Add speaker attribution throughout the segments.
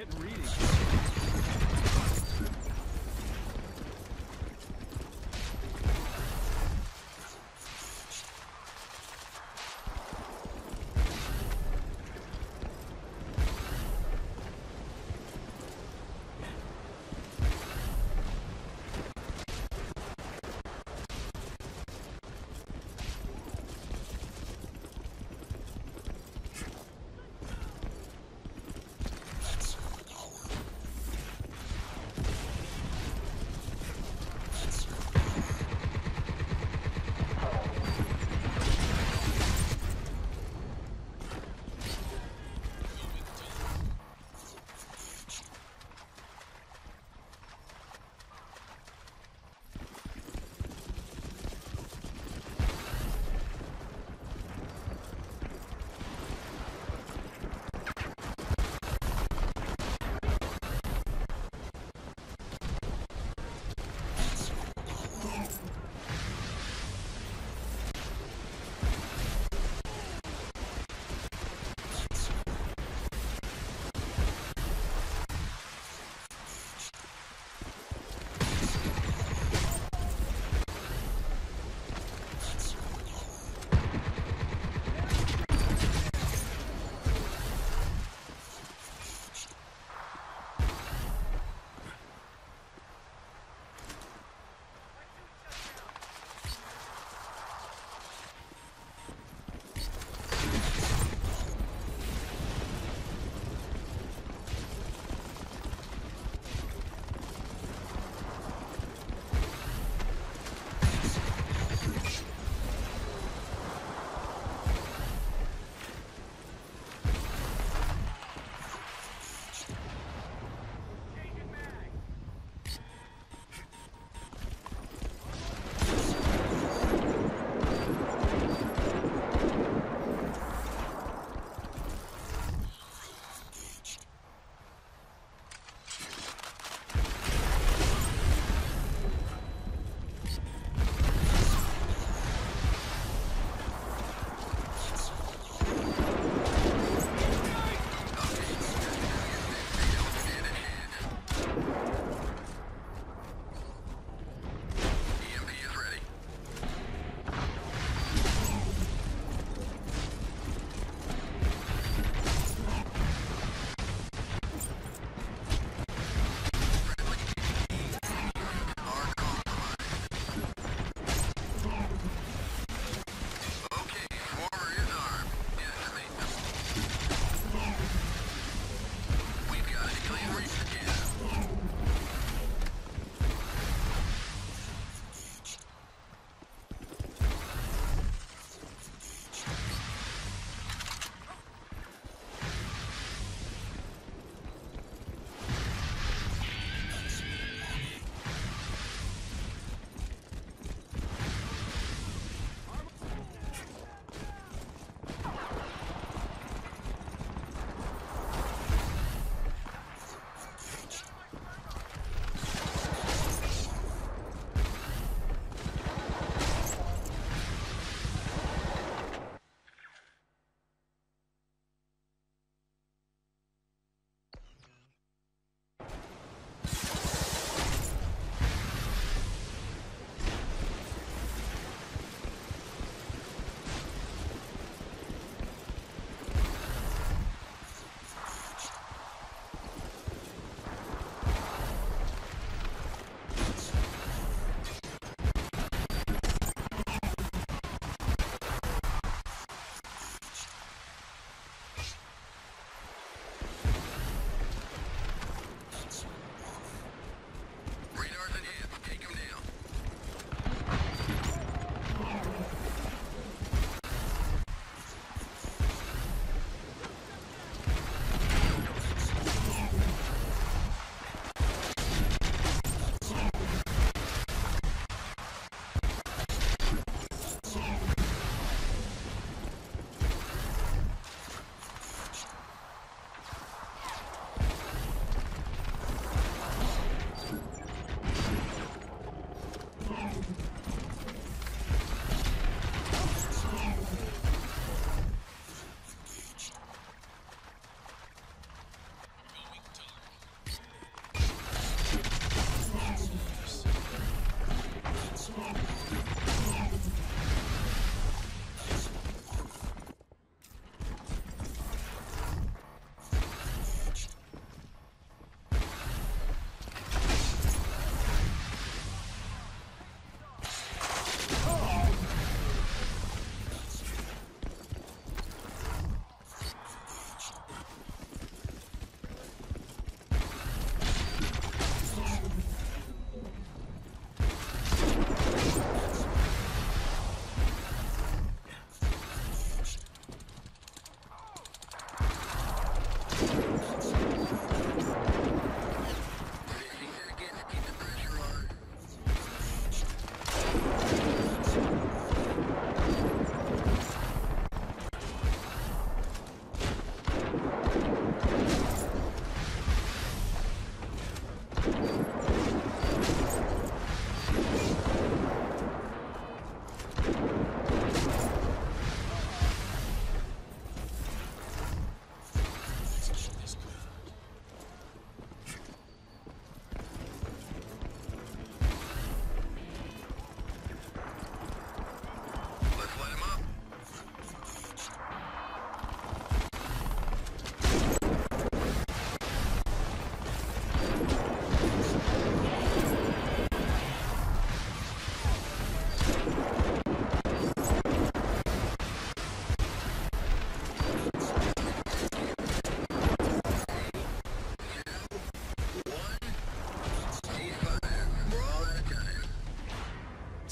Speaker 1: Getting reading.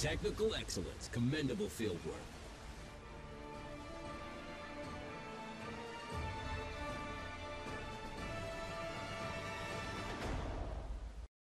Speaker 1: Technical excellence, commendable field work.